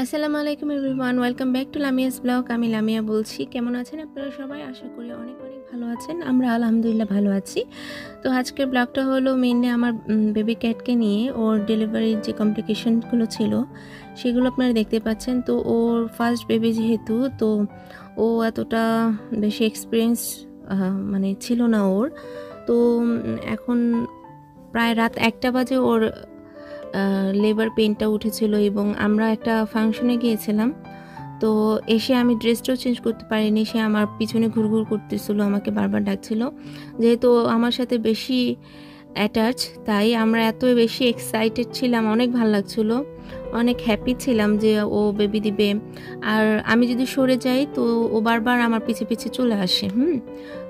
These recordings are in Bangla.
আসসালামু আলাইকুম everyone, welcome back to Lamia's blog. আমি লামিয়া বলছি। কেমন আছেন আপনারা সবাই? আশা করি অনেক অনেক ভালো আছেন। আমরা আলহামদুলিল্লাহ ভালো আছি। তো আজকের ব্লগটা হলো মেনলি আমার বেবি ক্যাটকে নিয়ে। ওর ডেলিভারির যে কমপ্লিকেশনগুলো ছিল, সেগুলো আপনারা দেখতে পাচ্ছেন। তো ওর ফার্স্ট বেবি যেহেতু, তো ও এতটা বেশি এক্সপিরিয়েন্স মানে ছিল না ওর। তো এখন প্রায় রাত একটা বাজে ওর লেবার পেনটা উঠেছিল এবং আমরা একটা ফাংশনে গিয়েছিলাম। তো এসে আমি ড্রেসটাও চেঞ্জ করতে পারিনি, সে আমার পিছনে ঘুরঘুর করতেছিল, আমাকে বারবার ডাকছিল। যেহেতু আমার সাথে বেশি অ্যাটাচ তাই আমরা এত বেশি এক্সাইটেড ছিলাম, অনেক ভালো লাগছিল। অনেক হ্যাপি ছিলাম যে ও বেবি দিবে। আর আমি যদি সরে যাই, তো ও বারবার আমার পিছে পিছে চলে আসে, হুম?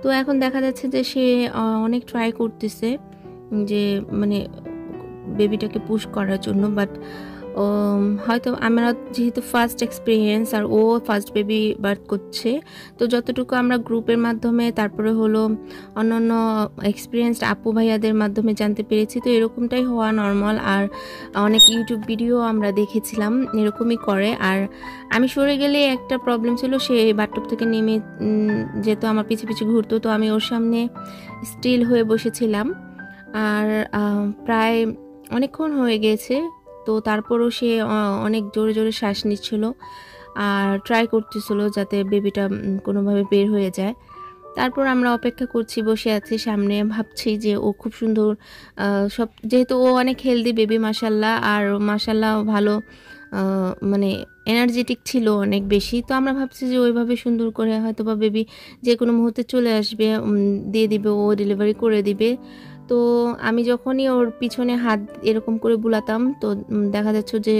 তো এখন দেখা যাচ্ছে যে সে অনেক ট্রাই করতেছে যে মানে বেবিটাকে পুশ করার জন্য বাট হয়তো আমরা যেহেতু ফার্স্ট এক্সপিরিয়েন্স আর ও ফার্স্ট বেবি বার্থ করছে, তো যতটুকু আমরা গ্রুপের মাধ্যমে, তারপরে হলো অন্যান্য এক্সপিরিয়েন্স আপু ভাইয়াদের মাধ্যমে জানতে পেরেছি, তো এরকমটাই হওয়া নর্মাল আর অনেক ইউটিউব ভিডিও আমরা দেখেছিলাম, এরকমই করে, আর আমি সরে গেলে একটা প্রবলেম ছিল, সে বাথটব থেকে নেমে যেত আমার পিছিয়ে পিছিয়ে ঘুরতো, তো আমি ওর সামনে স্টিল হয়ে বসেছিলাম, আর প্রায় অনেকক্ষণ হয়ে গেছে, তো তারপরও সে অনেক জোরে জোরে শ্বাস নিচ্ছিল আর ট্রাই করতেছিল যাতে বেবিটা কোনোভাবে বের হয়ে যায়। তারপর আমরা অপেক্ষা করছি, বসে আছি সামনে। ভাবছি যে ও খুব সুন্দর সব, যেহেতু ও অনেক হেলদি বেবি মাসাল্লাহ আর মাসাল্লাহ ভালো মানে এনার্জেটিক ছিল অনেক বেশি। তো আমরা ভাবছি যে ওইভাবে সুন্দর করে হয়তো বা বেবি যে কোনো মুহূর্তে চলে আসবে দিয়ে দিবে, ও ডেলিভারি করে দিবে। তো আমি যখনই ওর পিছনে হাত এরকম করে বুলাতাম তো দেখা যাচ্ছে যে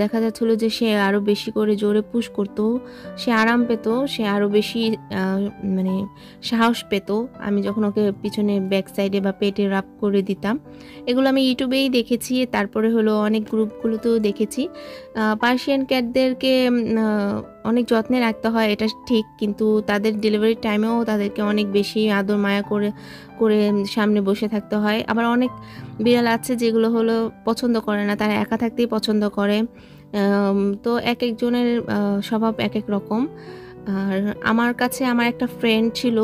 দেখা যাচ্ছিল যে সে আরও বেশি করে জোরে পুশ করতো, সে আরাম পেত, সে আরও বেশি মানে সাহস পেত। আমি যখন ওকে পিছনে ব্যাক সাইডে বা পেটে রাপ করে দিতাম, এগুলো আমি ইউটিউবেই দেখেছি, তারপরে হলো অনেক গ্রুপগুলোতেও দেখেছি। পার্সিয়ান ক্যাটদেরকে অনেক যত্নে রাখতে হয়, এটা ঠিক, কিন্তু তাদের ডেলিভারি টাইমেও তাদেরকে অনেক বেশি আদর মায়া করে করে সামনে বসে থাকতে হয়। আবার অনেক বিড়াল আছে যেগুলো হলো পছন্দ করে না, তারা একা থাকতেই পছন্দ করে। তো এক একজনের স্বভাব এক এক রকম। আর আমার কাছে আমার একটা ফ্রেন্ড ছিল,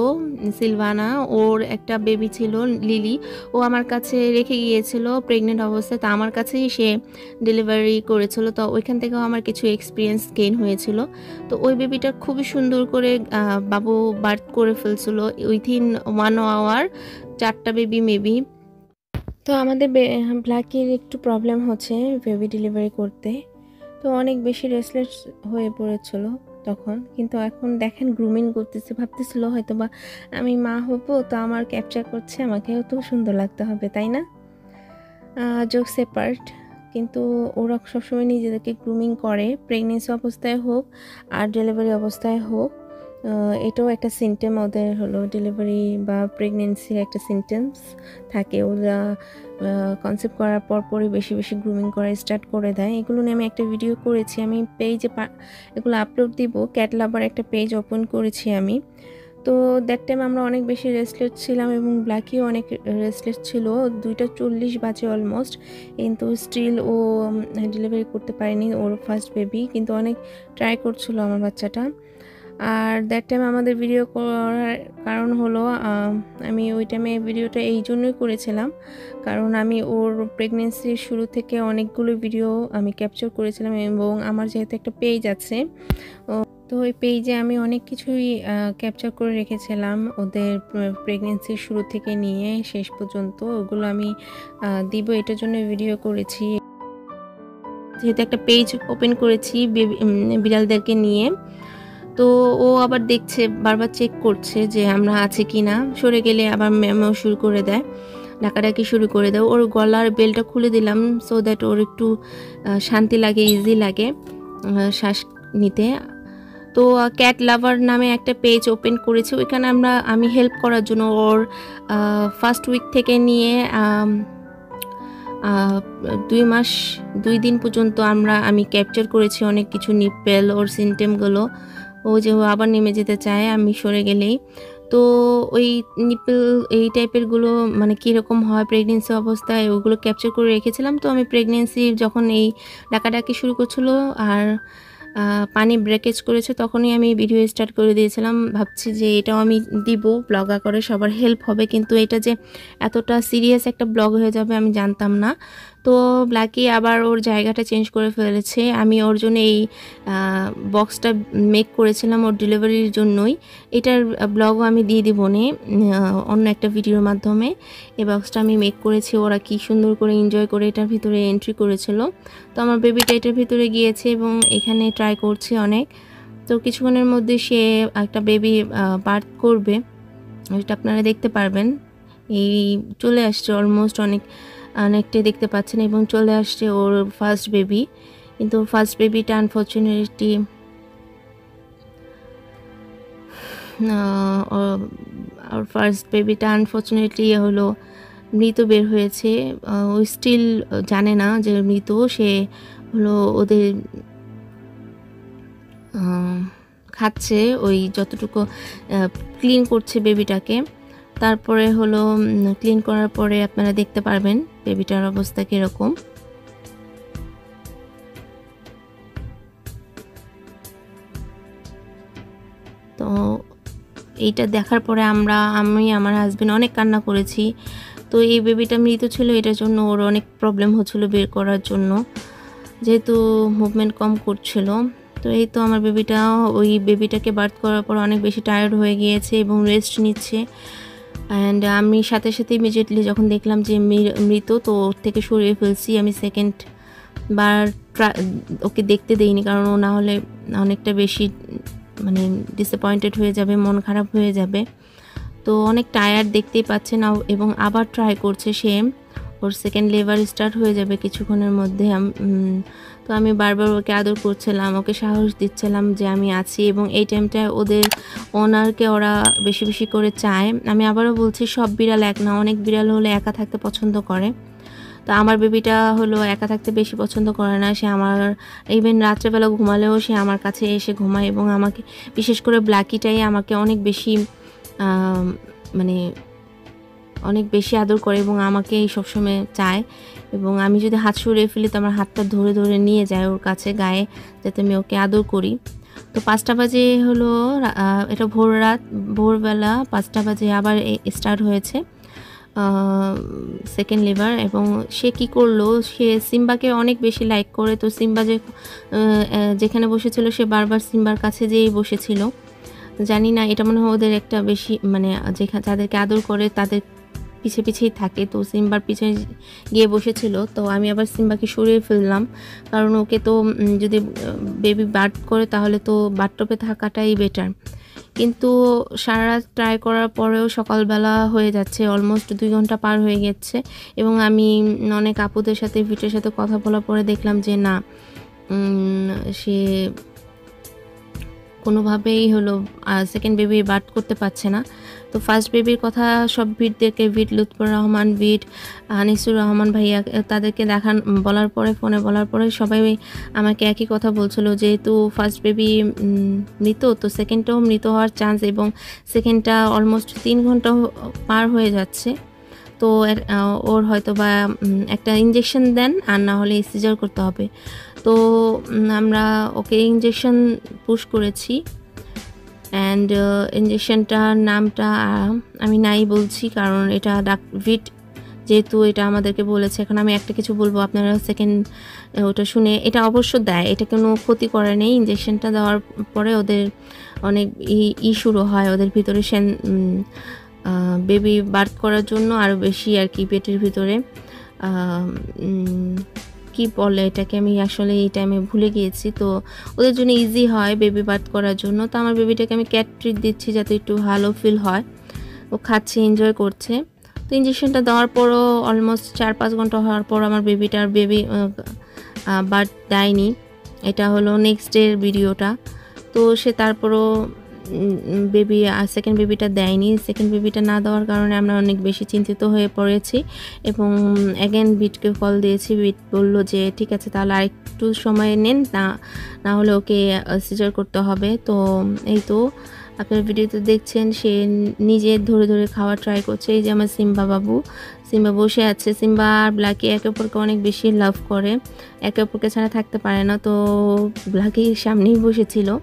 সিলভানা, ওর একটা বেবি ছিল, লিলি। ও আমার কাছে রেখে গিয়েছিল প্রেগনেন্ট অবস্থায়, তা আমার কাছেই সে ডেলিভারি করেছিল। তো ওইখান থেকেও আমার কিছু এক্সপিরিয়েন্স গেইন হয়েছিল। তো ওই বেবিটা খুবই সুন্দর করে বাবু বার্থ করে ফেলছিল। উইথিন ওয়ান আওয়ার চারটা বেবি মেবি তো আমাদের ব্ল্যাকের একটু প্রবলেম হচ্ছে বেবি ডেলিভারি করতে। তো অনেক বেশি রেসলেস হয়ে পড়েছিল তখন। কিন্তু এখন দেখেন গ্রুমিং করতেছে, ভাবতেছিল হয়তো বা আমি মা হব, তো আমার ক্যাপচার করছে, আমাকেও তো সুন্দর লাগতে হবে, তাই না? যোগ সেপার্ট কিন্তু ওরা সবসময় নিজেদেরকে গ্রুমিং করে প্রেগনেন্সি অবস্থায় হোক আর ডেলিভারি অবস্থায় হোক। এটাও একটা সিমটেম ওদের হলো ডেলিভারি বা প্রেগনেন্সির একটা সিমটেমস থাকে। ওরা কনসেপ্ট করার পর পরই বেশি বেশি গ্রুমিং করা স্টার্ট করে দেয়। এগুলো নিয়ে আমি একটা ভিডিও করেছি। আমি পেজে এগুলো আপলোড দিব। ক্যাট লাভার একটা পেজ ওপেন করেছি আমি। তো দ্যাট টাইম আমরা অনেক বেশি রেস্টলেস ছিলাম এবং ব্ল্যাকিও অনেক রেস্টলেস ছিল। দুইটা চল্লিশ বাজে অলমোস্ট কিন্তু স্টিল ও ডেলিভারি করতে পারেনি। ওর ফার্স্ট বেবি কিন্তু অনেক ট্রাই করছিল আমার বাচ্চাটা। আর দ্যাট টাইম আমাদের ভিডিও করার কারণ হলো আমি ওই টাইমে ভিডিওটা এই জন্যই করেছিলাম। কারণ আমি ওর প্রেগনেন্সির শুরু থেকে অনেকগুলো ভিডিও আমি ক্যাপচার করেছিলাম এবং আমার যেহেতু একটা পেজ আছে তো ওই পেজে আমি অনেক কিছুই ক্যাপচার করে রেখেছিলাম ওদের প্রেগনেন্সির শুরু থেকে নিয়ে শেষ পর্যন্ত। ওগুলো আমি দিব এটার জন্য ভিডিও করেছি। যেহেতু একটা পেজ ওপেন করেছি বিড়ালদেরকে নিয়ে। তো ও আবার দেখছে, বারবার চেক করছে যে আমরা আছে কি না সরে গেলে আবার ম্যামও শুরু করে দেয়, ডাকাডাকি শুরু করে দেয়। ওর গলার বেলটা খুলে দিলাম সো দ্যাট ওর একটু শান্তি লাগে ইজি লাগে শ্বাস নিতে। তো ক্যাট লাভার নামে একটা পেজ ওপেন করেছি, ওইখানে আমরা, আমি হেল্প করার জন্য ওর ফার্স্ট উইক থেকে নিয়ে দুই মাস, দুই দিন পর্যন্ত আমরা, আমি ক্যাপচার করেছি অনেক কিছু নিপেল ওর সিমটেমগুলো ও যে আবার নেমে যেতে চায়, আমি সরে গেলেই। তো ওই নিপল এই টাইপেরগুলো মানে কীরকম হয় প্রেগনেন্সি অবস্থায় ওগুলো ক্যাপচার করে রেখেছিলাম। তো আমি প্রেগনেন্সি যখন এই ডাকাডাকি শুরু করছিল আর পানি ব্রেকেজ করেছে তখনই আমি ভিডিও স্টার্ট করে দিয়েছিলাম। ভাবছি যে এটাও আমি দিব ব্লগ করে সবার হেল্প হবে। কিন্তু এটা যে এতটা সিরিয়াস একটা ব্লগ হয়ে যাবে আমি জানতাম না। তো ব্ল্যাকি আবার ওর জায়গাটা চেঞ্জ করে ফেলেছে। আমি ওর জন্য এই বক্সটা মেক করেছিলাম ওর ডেলিভারির জন্যই। এটার ব্লগও আমি দিয়ে দিব নে অন্য একটা ভিডিওর মাধ্যমে। এই বক্সটা আমি মেক করেছি, ওরা কি সুন্দর করে এনজয় করে এটার ভিতরে এন্ট্রি করেছিল। তো আমার বেবিটা এটার ভিতরে গিয়েছে এবং এখানে ট্রাই করছে অনেক। তো কিছুক্ষণের মধ্যে সে একটা বেবি বার্থ করবে। এটা আপনারা দেখতে পারবেন। এই চলে আসছে অলমোস্ট অনেক অনেকটাই দেখতে পাচ্ছেন এবং চলে আসছে ওর ফার্স্ট বেবি কিন্তু ফার্স্ট বেবিটা আনফর্চুনেটলি ওর ফার্স্ট বেবিটা আনফর্চুনেটলি হলো, মৃত বের হয়েছে। ও স্টিল জানে না যে মৃত, সে হলো ওদের খাচ্ছে ওই যতটুকু ক্লিন করছে বেবিটাকে তারপরে হলো ক্লিন করার পরে আপনারা দেখতে পারবেন বেবিটার অবস্থা কীরকম। তো এইটা দেখার পরে আমরা, আমি, আমার হাজব্যান্ড অনেক কান্না করেছি। তো এই বেবিটা মৃত ছিল, এটার জন্য ওর অনেক প্রবলেম হচ্ছিল বের করার জন্য। যেহেতু মুভমেন্ট কম করছিল, তো এই তো আমার বেবিটা ওই বেবিটাকে বার্থ করার পর অনেক বেশি টায়ার্ড হয়ে গিয়েছে এবং রেস্ট নিচ্ছে। অ্যান্ড আমি সাথে সাথে ইমিডিয়েটলি যখন দেখলাম যে মৃত, তো ওর থেকে সরিয়ে ফেলছি। আমি সেকেন্ড বার ওকে দেখতে দেইনি, কারণ ও না হলে অনেকটা বেশি মানে ডিসঅ্যাপয়েন্টেড হয়ে যাবে, মন খারাপ হয়ে যাবে। তো অনেক টায়ার্ড দেখতেই পাচ্ছে না এবং আবার ট্রাই করছে সে ওর সেকেন্ড লেবার স্টার্ট হয়ে যাবে কিছুক্ষণের মধ্যে তো আমি বারবার ওকে আদর করছিলাম, ওকে সাহস দিচ্ছিলাম যে আমি আছি এবং এই টাইমটায় ওদের ওনারকে ওরা বেশি বেশি করে চায়। আমি আবারও বলছি, সব বিড়াল এক না, অনেক বিড়াল হলে একা থাকতে পছন্দ করে। তো আমার বেবিটা হলো একা থাকতে বেশি পছন্দ করে না, সে আমার ইভেন রাত্রেবেলা ঘুমালেও সে আমার কাছে এসে ঘুমায় এবং আমাকে, বিশেষ করে ব্ল্যাকিটাই আমাকে অনেক বেশি মানে অনেক বেশি আদর করে এবং আমাকে এই সবসময় চায়। এবং আমি যদি হাত সরিয়ে ফেলি তো আমার হাতটা ধরে ধরে নিয়ে যায় ওর কাছে গায়ে যাতে আমি ওকে আদর করি। তো পাঁচটা বাজে হলো এটা ভোর রাত, ভোরবেলা পাঁচটা বাজে আবার স্টার্ট হয়েছে। সেকেন্ড লিভার এবং সে কি করল, সে সিম্বাকে অনেক বেশি লাইক করে। তো সিম্বা যে যেখানে বসেছিল সে বারবার সিম্বার কাছে যেই বসেছিল। জানি না, এটা মনে হয় ওদের একটা বেশি মানে যেখানে যাদেরকে আদর করে তাদের পিছে পিছেই থাকে। তো সিম্বার পিছনে গিয়ে বসেছিল। তো আমি আবার সিম্বাকে সরিয়ে ফেললাম। কারণ ওকে তো যদি বেবি বার্থ করে তাহলে তো বাথটপে থাকাটাই বেটার কিন্তু সারা রাত ট্রাই করার পরেও সকালবেলা হয়ে যাচ্ছে। অলমোস্ট দুই ঘণ্টা পার হয়ে গেছে। এবং আমি অনেক আপুদের সাথে, ভিটের সাথে কথা বলার পরে দেখলাম যে না সে কোনোভাবেই হলো সেকেন্ড বেবি বার্থ করতে পারছে না। তো ফার্স্ট বেবির কথা সব ভিটদেরকে ভিট লুৎফুর রহমান ভিট আনিসুর রহমান ভাইয়া তাদেরকে দেখান, বলার পরে, ফোনে বলার পরে সবাই আমাকে একই কথা বলছিল যেহেতু ফার্স্ট বেবি মৃত, তো সেকেন্ডটাও মৃত হওয়ার চান্স এবং সেকেন্ডটা অলমোস্ট তিন ঘণ্টা পার হয়ে যাচ্ছে। তো ওর হয়তো বা একটা ইঞ্জেকশন দেন আর না হলে সিজার করতে হবে। তো আমরা ওকে ইঞ্জেকশন পুশ করেছি। অ্যান্ড ইঞ্জেকশনটার নামটা আমি নাই বলছি কারণ এটা ডাক, ভিট যেহেতু এটা আমাদেরকে বলেছে। এখন আমি একটা কিছু বলব, আপনারা সেকেন্ড ওটা শুনে, এটা অবশ্য দেয়, এটা কোনো ক্ষতি করে নেই। ইঞ্জেকশনটা দেওয়ার পরে ওদের অনেক ই শুরু হয়, ওদের ভিতরে সেন বেবি বার্থ করার জন্য আরও বেশি আর কি পেটের ভিতরে। কি বলে, এটাকে আমি আসলে এই টাইমে ভুলে গিয়েছি। তো ওদের জন্য ইজি হয় বেবি বার্থ করার জন্য। তো আমার বেবিটাকে আমি ক্যাট ট্রিট দিচ্ছি যাতে একটু ভালো ফিল হয়। ও খাচ্ছে এনজয় করছে। তো ইঞ্জেকশনটা দেওয়ার পরও অলমোস্ট চার পাঁচ ঘণ্টা হওয়ার পর আমার বেবিটার বেবি বার্থ দেয়নি। এটা হলো নেক্সট ডের ভিডিওটা তো সে তারপরও বেবি সেকেন্ড বেবিটা দেয়নি। সেকেন্ড বেবিটা না দেওয়ার কারণে আমরা অনেক বেশি চিন্তিত হয়ে পড়েছি। এবং অ্যাগেন বিটকে কল দিয়েছি। বিট বলল যে, ঠিক আছে, তাহলে আরেকটু সময় নেন। না না হলে ওকে সিজার করতে হবে। তো, এই তো, আপনার ভিডিওতে দেখছেন, সে নিজে ধরে ধরে খাওয়া ট্রাই করছে। এই যে আমার সিম্বা বাবু। সিম্বা বসে আছে। সিম্বা আর ব্ল্যাকি একে অপরকে অনেক বেশি লাভ করে। একে অপরকে ছাড়া থাকতে পারে না। তো, ব্ল্যাকি সামনেই বসেছিল।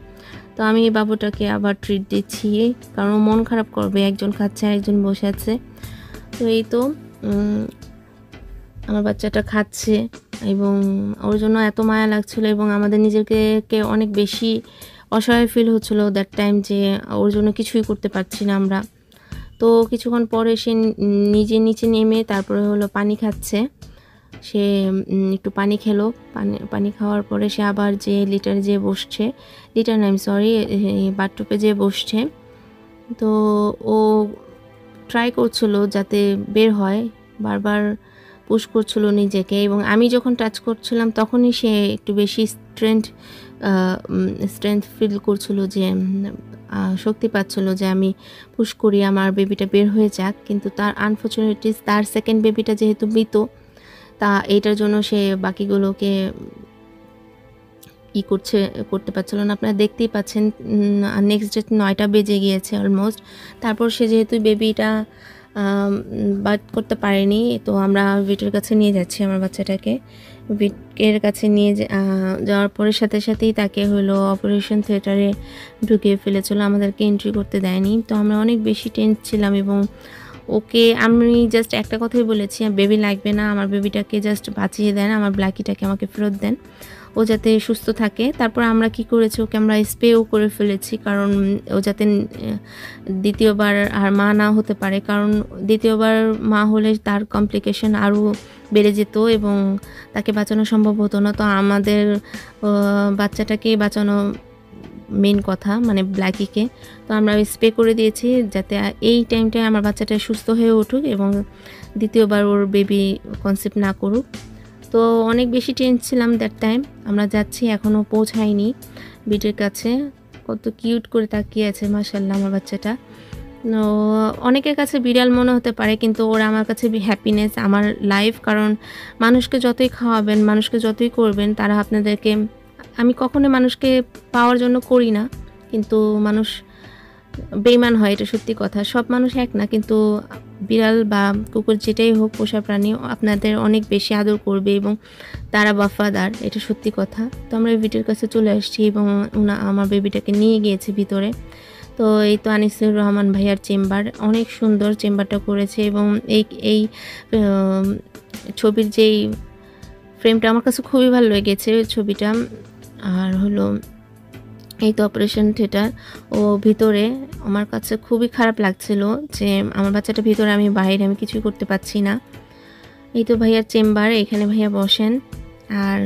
তো আমি এই বাবুটাকে আবার ট্রিট দিচ্ছি, কারণ মন খারাপ করবে, একজন খাচ্ছে আর একজন বসে আছে। তো এই তো আমার বাচ্চাটা খাচ্ছে এবং ওর জন্য এত মায়া লাগছিল এবং আমাদের নিজেকে অনেক বেশি অসহায় ফিল হচ্ছিল দ্যাট টাইম যে ওর জন্য কিছুই করতে পারছি না আমরা। তো কিছুক্ষণ পরে সে নিজে নিচে নেমে তারপরে হলো পানি খাচ্ছে। সে একটু পানি খেলো। পানি পানি খাওয়ার পরে সে আবার যে লিটার যে বসছে, লিটার নাইম সরি বাথটুপে যে বসছে। তো ও ট্রাই করছিল যাতে বের হয়, বারবার পুশ করছিল নিজেকে এবং আমি যখন টাচ করছিলাম তখনই সে একটু বেশি স্ট্রেংথ স্ট্রেংথ ফিল করছিল যে শক্তি পাচ্ছিল যে আমি পুশ করি, আমার বেবিটা বের হয়ে যাক। কিন্তু তার আনফর্চুনেটিস তার সেকেন্ড বেবিটা যেহেতু মৃত তা এইটার জন্য সে বাকিগুলোকে ই করছে, করতে পারছিল না। আপনারা দেখতেই পাচ্ছেন নেক্সট ডে নয়টা বেজে গিয়েছে অলমোস্ট তারপর সে যেহেতু বেবিটা বাদ করতে পারেনি, তো আমরা ভিটের কাছে নিয়ে যাচ্ছি আমার বাচ্চাটাকে। ভিটের কাছে নিয়ে যাওয়ার পরে সাথে সাথেই তাকে হলো অপারেশন থিয়েটারে ঢুকিয়ে ফেলেছিল। আমাদেরকে এন্ট্রি করতে দেয়নি। তো আমরা অনেক বেশি টেন্স ছিলাম এবং ওকে আমি জাস্ট একটা কথাই বলেছি বেবি লাগবে না, আমার বেবিটাকে জাস্ট বাঁচিয়ে দেন, আমার ব্ল্যাকিটাকে আমাকে ফেরত দেন। ও যাতে সুস্থ থাকে। তারপর আমরা কি করেছি, ওকে আমরা স্প্রেও করে ফেলেছি, কারণ ও যাতে দ্বিতীয়বার আর মা না হতে পারে। কারণ দ্বিতীয়বার মা হলে তার কমপ্লিকেশন আরও বেড়ে যেত এবং তাকে বাঁচানো সম্ভব হতো না। তো আমাদের বাচ্চাটাকে বাঁচানো মেন কথা মানে ব্ল্যাকিকে তো আমরা স্প্রে করে দিয়েছি যাতে এই টাইমটায় আমার বাচ্চাটা সুস্থ হয়ে উঠুক এবং দ্বিতীয়বার ওর বেবি কনসেপ্ট না করুক। তো অনেক বেশি টেন্স ছিলাম দ্যাট টাইম আমরা যাচ্ছি এখনও পৌঁছাইনি বিটের কাছে। কত কিউট করে তাকিয়ে আছে মাসাল্লাহ আমার বাচ্চাটা। অনেকের কাছে বিড়াল মনে হতে পারে, কিন্তু ওরা আমার কাছে হ্যাপিনেস আমার লাইফ কারণ মানুষকে যতই খাওয়াবেন, মানুষকে যতই করবেন, তারা আপনাদেরকে আমি কখনো মানুষকে পাওয়ার জন্য করি না, কিন্তু মানুষ বেইমান হয়, এটা সত্যি কথা। সব মানুষ এক না, কিন্তু বিড়াল বা কুকুর যেটাই হোক পোষা প্রাণী আপনাদের অনেক বেশি আদর করবে এবং তারা বাফাদার, এটা সত্যি কথা। তো আমরা ভিডিওর কাছে চলে আসছি এবং ওনা আমার বেবিটাকে নিয়ে গিয়েছে ভিতরে। তো এই তো আনিসুর রহমান ভাইয়ার চেম্বার, অনেক সুন্দর চেম্বারটা করেছে এবং এই এই ছবির যেই ফ্রেমটা আমার কাছে খুবই ভালো লেগেছে ছবিটা। আর হলো এই তো অপারেশন থিয়েটার ও ভিতরে আমার কাছে খুবই খারাপ লাগছিল যে আমার বাচ্চাটা ভিতরে আমি বাইরে আমি কিছুই করতে পারছি না। এই তো ভাইয়ার চেম্বার, এখানে ভাইয়া বসেন। আর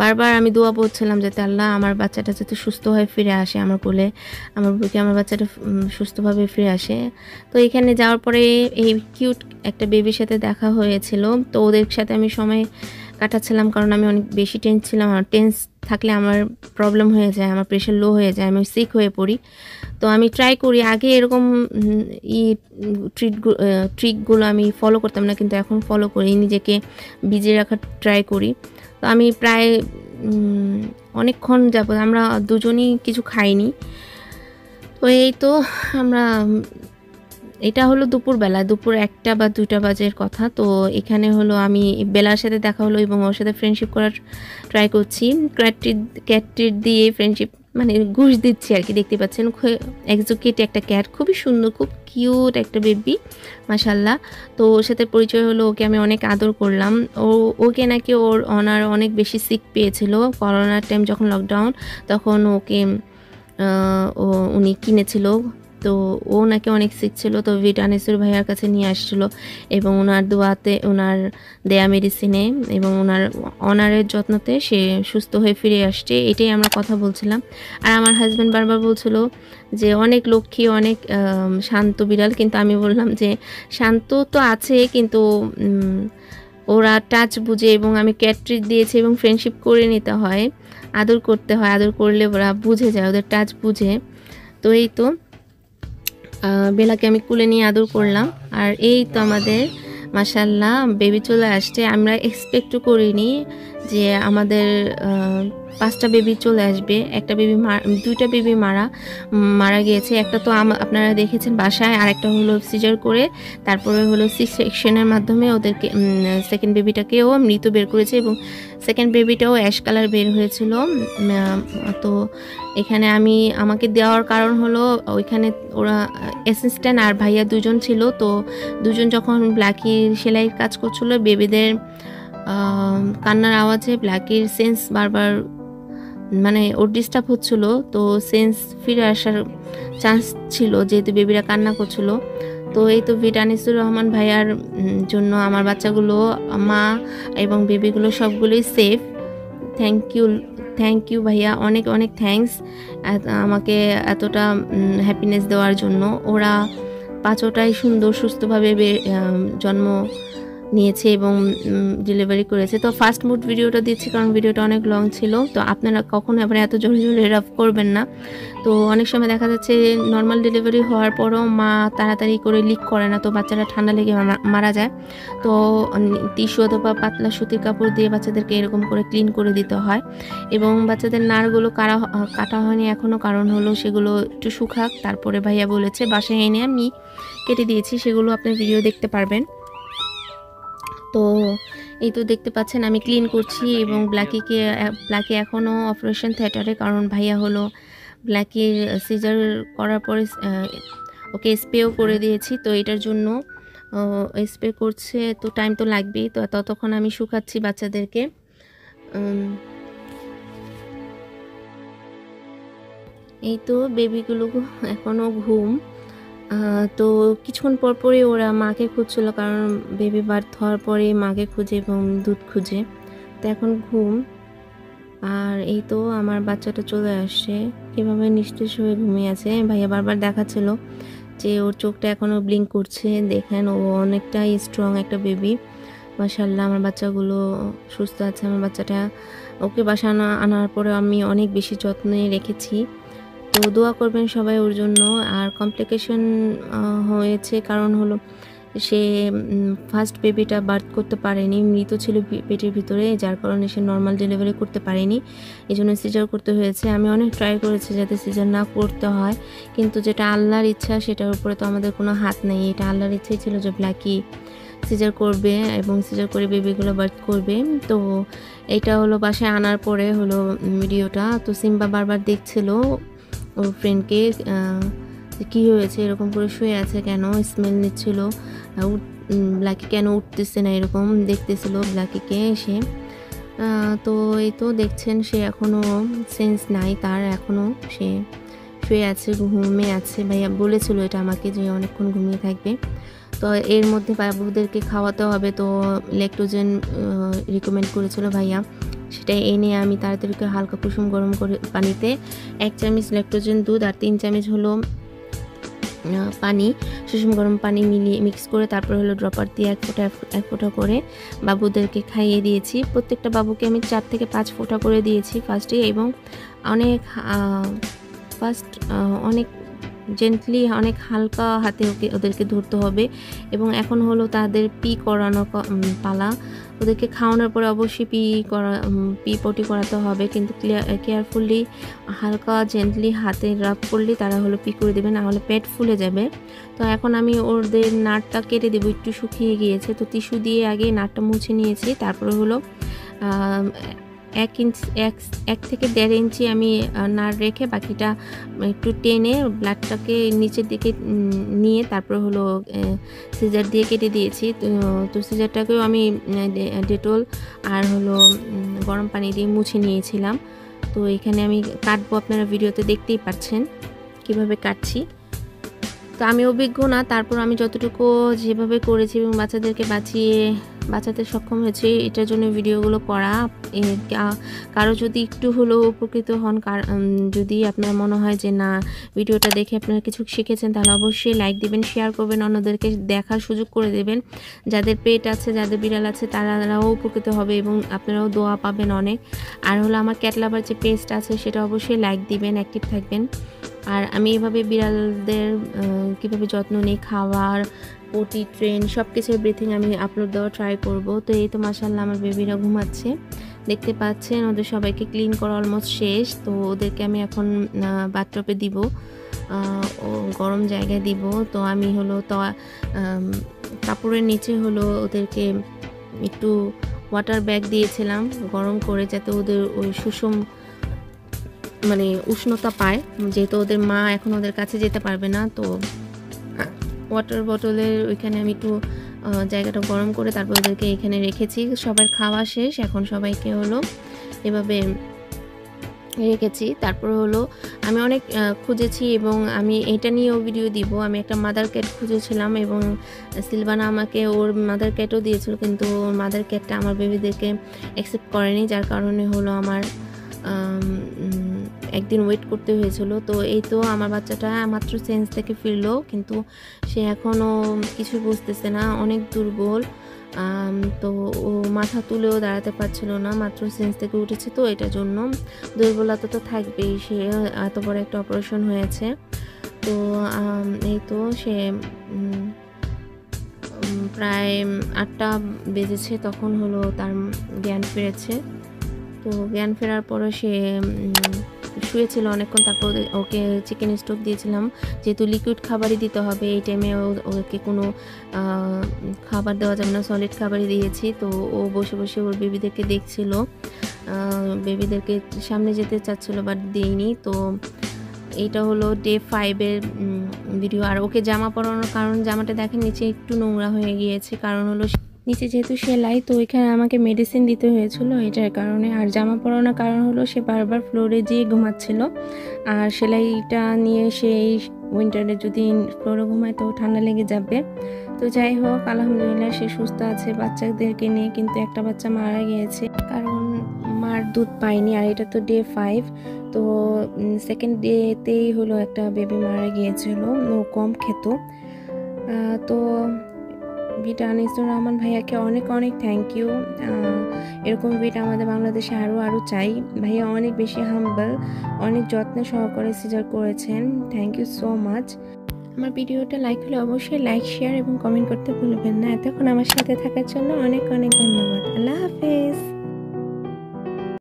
বারবার আমি দোয়া পড়ছিলাম যাতে আল্লাহ আমার বাচ্চাটা যাতে সুস্থ হয়ে ফিরে আসে আমার কোলে, আমার বুকে আমার বাচ্চাটা সুস্থভাবে ফিরে আসে। তো এখানে যাওয়ার পরে এই কিউট একটা বেবির সাথে দেখা হয়েছিল। তো ওদের সাথে আমি সময় কাটাচ্ছিলাম কারণ আমি অনেক বেশি টেন্স ছিলাম। আর টেন্স থাকলে আমার প্রবলেম হয়ে যায়, আমার প্রেশার লো হয়ে যায়, আমি সিক হয়ে পড়ি। তো আমি ট্রাই করি। আগে এরকম ই ট্রিট ট্রিকগুলো আমি ফলো করতাম না, কিন্তু এখন ফলো করি। নিজেকে বিজে রাখার ট্রাই করি। তো আমি প্রায় অনেকক্ষণ যাব আমরা দুজনই কিছু খাইনি। তো এই তো আমরা এটা হলো দুপুরবেলা, দুপুর একটা বা দুইটা বাজের কথা। তো এখানে হলো আমি বেলার সাথে দেখা হলো এবং ওর সাথে ফ্রেন্ডশিপ করার ট্রাই করছি। ক্যাটটির ক্যাটটির দিয়ে ফ্রেন্ডশিপ মানে ঘুষ দিচ্ছি আর কি, দেখতে পাচ্ছেন। এক্সোকেট একটা ক্যাট খুবই সুন্দর, খুব কিউট একটা বেবি মাসাল্লাহ তো ওর সাথে পরিচয় হলো, ওকে আমি অনেক আদর করলাম। ও, ওকে নাকি ওর অনার অনেক বেশি সিক পেয়েছিল। করোনার টাইম যখন লকডাউন তখন ওকে ও, উনি কিনেছিল। তো ও নাকি অনেক সিক ছিল, তো ভিটানেশ্বর ভাইয়ার কাছে নিয়ে আসছিল এবং ওনার দোয়াতে, ওনার দেয়া মেডিসিনে এবং ওনার অনারের যত্নতে সে সুস্থ হয়ে ফিরে আসছে, এটাই আমরা কথা বলছিলাম। আর আমার হাজব্যান্ড বারবার বলছিল যে, অনেক লক্ষ্মী, অনেক শান্ত বিড়াল। কিন্তু আমি বললাম যে, শান্ত তো আছে, কিন্তু ওরা টাচ বুঝে এবং আমি ক্যাট্রিট দিয়েছি এবং ফ্রেন্ডশিপ করে নিতে হয়, আদর করতে হয়, আদর করলে ওরা বুঝে যায়, ওদের টাচ বুঝে। তো এই তো বেলাকে আমি কুলে নিয়ে আদর করলাম। আর এই তো আমাদের মাসাল্লাহ বেবি চলে আসছে। আমরা এক্সপেক্টও করিনি যে আমাদের পাঁচটা বেবি চলে আসবে। একটা বেবি দুইটা বেবি মারা মারা গিয়েছে। একটা তো আপনারা দেখেছেন বাসায় আর একটা হলো সিজার করে, তারপরে হলো সি সেকশনের মাধ্যমে ওদেরকে সেকেন্ড বেবিটাকেও মৃত বের করেছে এবং সেকেন্ড বেবিটাও অ্যাশ কালার বের হয়েছিল। তো এখানে আমি, আমাকে দেওয়ার কারণ হলো, ওইখানে ওরা অ্যাসিস্ট্যান্ট আর ভাইয়া দুজন ছিল। তো দুজন যখন ব্ল্যাকি সেলাইয়ের কাজ করছিল বেবিদের কান্নার আওয়াজে ব্ল্যাকির সেন্স বারবার মানে ওর ডিস্টার্ব হচ্ছিল, তো সেন্স ফিরে আসার চান্স ছিল যেহেতু বেবিরা কান্না করছিল। তো এই তো ভিটানিসুর রহমান ভাইয়ার জন্য আমার বাচ্চাগুলো, মা এবং বেবিগুলো সবগুলোই safe thank you thank you ভাইয়া, অনেক অনেক থ্যাংকস আমাকে এতটা হ্যাপিনেস দেওয়ার জন্য। ওরা পাঁচটাই সুন্দর, সুস্থভাবে জন্ম নিয়েছে এবং ডেলিভারি করেছে। তো ফার্স্ট মুড ভিডিওটা দিচ্ছি কারণ ভিডিওটা অনেক লং ছিল। তো আপনারা কখনো আবার এত জোরে জোরে রাফ করবেন না। তো অনেক সময় দেখা যাচ্ছে নর্মাল ডেলিভারি হওয়ার পরও মা তাড়াতাড়ি করে লিক করে না। তো বাচ্চারা ঠান্ডা লেগে মারা যায়। তো টিস্যু অথবা পাতলা সুতির কাপড় দিয়ে বাচ্চাদেরকে এরকম করে ক্লিন করে দিতে হয়। এবং বাচ্চাদের নাড়গুলো কারা কাটা হয়নি এখনও কারণ হলো সেগুলো একটু শুকাক। তারপরে ভাইয়া বলেছে, বাসায় এনে আমি কেটে দিয়েছি। সেগুলো আপনি ভিডিও দেখতে পারবেন। তো এই তো দেখতে পাচ্ছেন আমি ক্লিন করছি এবং ব্ল্যাকিকে ব্ল্যাকি এখনও অপারেশন থিয়েটারে কারণ ভাইয়া হলো ব্ল্যাকির সিজার করার পরে ওকে স্প্রেও করে দিয়েছি। তো এটার জন্য স্প্রে করছে তো টাইম তো লাগবেই। তো ততক্ষণ আমি শুকাচ্ছি বাচ্চাদেরকে। এই তো বেবিগুলো এখনও ঘুম। তো কিছুক্ষণ পর পরই ওরা মাকে খুঁজছিল, কারণ বেবি বার্থ হওয়ার পরে মাকে খুঁজে এবং দুধ খুঁজে। তো এখন ঘুম। আর এই তো আমার বাচ্চাটা চলে আসছে। কীভাবে নিস্তেজ হয়ে ঘুমিয়ে আছে। ভাইয়া বারবার দেখাচ্ছিল যে ওর চোখটা এখনও ব্লিঙ্ক করছে। দেখেন, ও অনেকটাই স্ট্রং একটা বেবি মাসাল্লাহ আমার বাচ্চাগুলো সুস্থ আছে। আমার বাচ্চাটা ওকে বাসা আনার পরে আমি অনেক বেশি যত্নে রেখেছি। তো দোয়া করবেন সবাই ওর জন্য। আর কমপ্লিকেশন হয়েছে কারণ হলো সে ফার্স্ট বেবিটা বার্থ করতে পারেনি, মৃত ছিল পেটের ভিতরে, যার কারণে সে নর্মাল ডেলিভারি করতে পারেনি। এই জন্য সিজার করতে হয়েছে। আমি অনেক ট্রাই করেছি যাতে সিজার না করতে হয়, কিন্তু যেটা আল্লাহর ইচ্ছা সেটার উপরে তো আমাদের কোনো হাত নেই। এটা আল্লাহর ইচ্ছাই ছিল যে ব্ল্যাকি সিজার করবে এবং সিজার করে বেবিগুলো বার্থ করবে। তো এটা হলো বাসায় আনার পরে হলো ভিডিওটা তো সিম্বা বারবার দেখছিল ওর ফ্রেন্ডকে কি হয়েছে, এরকম করে শুয়ে আছে কেন? স্মেল নিচ্ছিল। ব্ল্যাকি কেন উঠতেছে না এরকম দেখতেছিল ব্ল্যাকিকে এসে। তো এই তো দেখছেন সে এখনও সেন্স নাই, তার এখনও সে শুয়ে আছে, ঘুমে আছে। ভাইয়া বলেছিল এটা আমাকে যে অনেকক্ষণ ঘুমিয়ে থাকবে। তো এর মধ্যে বাবুদেরকে খাওয়াতে হবে, তো ল্যাকটোজেন রিকমেন্ড করেছিল ভাইয়া। সেটা এনে আমি তাড়াতাড়ি হালকা কুসুম গরম করে পানিতে এক চামচ ল্যাকটোজেন দুধ আর তিন চামচ হলো পানি। সুষম গরম পানি মিলিয়ে মিক্স করে তারপর হলো ড্রপার দিয়ে এক ফোঁটা এক ফোঁটা করে বাবুদেরকে খাইয়ে দিয়েছি। প্রত্যেকটা বাবুকে আমি চার থেকে পাঁচ ফোঁটা করে দিয়েছি ফার্স্টে এবং অনেক ফার্স্ট অনেক জেন্টলি অনেক হালকা হাতে ওকে, ওদেরকে ধরতে হবে। এবং এখন হলো তাদের পি করানো পালা। ওদেরকে খাওয়ানোর পরে অবশ্যই পি করা পি পটি করাতে হবে। কিন্তু কেয়ারফুললি হালকা জেন্টলি হাতে রাব করলে তারা হলো পি করে দেবে, না হলে পেট ফুলে যাবে। তো এখন আমি ওদের নাটটা কেটে দেবো, একটু শুকিয়ে গিয়েছে। তো টিস্যু দিয়ে আগে নাটটা মুছে নিয়েছি। তারপরে হলো এক ইঞ্চ, এক এক থেকে দেড় ইঞ্চি আমি নাড় রেখে বাকিটা একটু টেনে ব্লাডটাকে নিচের দিকে নিয়ে তারপর হলো সিজার দিয়ে কেটে দিয়েছি। তো সিজারটাকেও আমি ডেটল আর হলো গরম পানি দিয়ে মুছে নিয়েছিলাম। তো এখানে আমি কাটবো, আপনারা ভিডিওতে দেখতেই পাচ্ছেন কীভাবে কাটছি। তো আমি অভিজ্ঞ না, তারপর আমি যতটুকু যেভাবে করেছি এবং বাচ্চাদেরকে বাঁচিয়ে, বাঁচাতে সক্ষম হয়েছে, এটার জন্য ভিডিওগুলো করা কারও যদি একটু হলেও উপকৃত হন যদি আপনার মনে হয় যে না, ভিডিওটা দেখে আপনারা কিছু শিখেছেন, তাহলে অবশ্যই লাইক দিবেন, শেয়ার করবেন, অন্যদেরকে দেখার সুযোগ করে দেবেন। যাদের পেট আছে, যাদের বিড়াল আছে, তারাও উপকৃত হবে এবং আপনারাও দোয়া পাবেন অনেক। আর হলো আমার ক্যাটলাবার যে পেস্ট আছে, সেটা অবশ্যই লাইক দিবেন অ্যাক্টিভ থাকবেন। আর আমি এভাবে বিড়ালদের কীভাবে যত্ন নিই, খাওয়ার, পটি, ট্রেন সব কিছু ব্রিথিং আমি আপলোড দেওয়া ট্রাই করব। তো এই তো মাসাল্লাহ আমার বেবিরা ঘুমাচ্ছে। দেখতে পাচ্ছেন, ওদের সবাইকে ক্লিন করা অলমোস্ট শেষ। তো ওদেরকে আমি এখন বাথটপে দিব ও গরম জায়গায় দিব। তো আমি হলো তো কাপড়ের নিচে হলো ওদেরকে একটু ওয়াটার ব্যাগ দিয়েছিলাম, গরম করে যাতে ওদের ওই সুষম মানে উষ্ণতা পায় যেহেতু ওদের মা এখন ওদের কাছে যেতে পারবে না তো ওয়াটার বোতলের ওইখানে আমি একটু জায়গাটা গরম করে তারপর ওদেরকে এখানে রেখেছি। সবার খাওয়া শেষ এখন সবাইকে হলো এভাবে রেখেছি। তারপর হলো আমি অনেক খুঁজেছি এবং আমি এটা নিয়েও ভিডিও দিব। আমি একটা মাদার ক্যাট খুঁজেছিলাম এবং সিলভানা আমাকে ওর মাদার ক্যাটও দিয়েছিল কিন্তু ওর মাদার ক্যাটটা আমার বেবিদেরকে অ্যাকসেপ্ট করেনি যার কারণে হলো আমার একদিন ওয়েট করতে হয়েছিল। তো এই তো আমার বাচ্চাটা মাত্র সেন্স থেকে ফিরলো, কিন্তু সে এখনও কিছু বুঝতেছে না, অনেক দুর্বল। তো ও মাথা তুলেও দাঁড়াতে পারছিল না, মাত্র সেন্স থেকে উঠেছে তো এটার জন্য। দুর্বলতা তো থাকবেই, সে এত বড় একটা অপারেশন হয়েছে। তো এই তো সে প্রায় আটটা বেজেছে, তখন হলো তার জ্ঞান ফিরেছে। তো জ্ঞান ফেরার পরে সে শুয়েছিল অনেকক্ষণ, তারপর ওকে চিকেন স্টোভ দিয়েছিলাম, যেহেতু লিকুইড খাবারই দিতে হবে, এই টাইমে ওকে কোনো খাবার দেওয়া যাবে না সলিড খাবারই দিয়েছি, তো ও বসে বসে ওর বেবিদেরকে দেখছিল বেবিদেরকে সামনে যেতে চাচ্ছিল বাট দিইনি তো এইটা হলো ডে ফাইভের ভিডিও আর ওকে জামা পরানোর কারণ, জামাটা দেখেন নিচে একটু নোংরা হয়ে গিয়েছে, কারণ হলো নিচে যেহেতু সেলাই, তো ওইখানে আমাকে মেডিসিন দিতে হয়েছিল এটার কারণে। আর জামা পরানোর কারণ হলো সে বারবার ফ্লোরে যেয়ে ঘুমাচ্ছিল। আর সেলাইটা নিয়ে সেই উইন্টারে যদি ফ্লোরে ঘুমায় তো ঠান্ডা লেগে যাবে। তো যাই হোক, আলহামদুলিল্লাহ সে সুস্থ আছে। বাচ্চাদেরকে নিয়ে কিন্তু একটা বাচ্চা মারা গিয়েছে। কারণ মার দুধ পায়নি, আর এটা তো ডে ফাইভ তো সেকেন্ড ডেতেই হলো একটা বেবি মারা গিয়েছিল। ও কম খেত। তো বিটা আনিসুর রহমান ভাইয়াকে অনেক অনেক থ্যাংক ইউ এরকম ভিট আমাদের বাংলাদেশে আরও আরও চাই। ভাইয়া অনেক বেশি হাম্বল অনেক যত্ন সহকারে সিজার করেছেন। থ্যাংক ইউ সো মাচ আমার ভিডিওটা লাইক হলে অবশ্যই লাইক শেয়ার এবং কমেন্ট করতে ভুলবেন না। এতক্ষণ আমার সাথে থাকার জন্য অনেক অনেক ধন্যবাদ। আল্লাহ হাফেজ।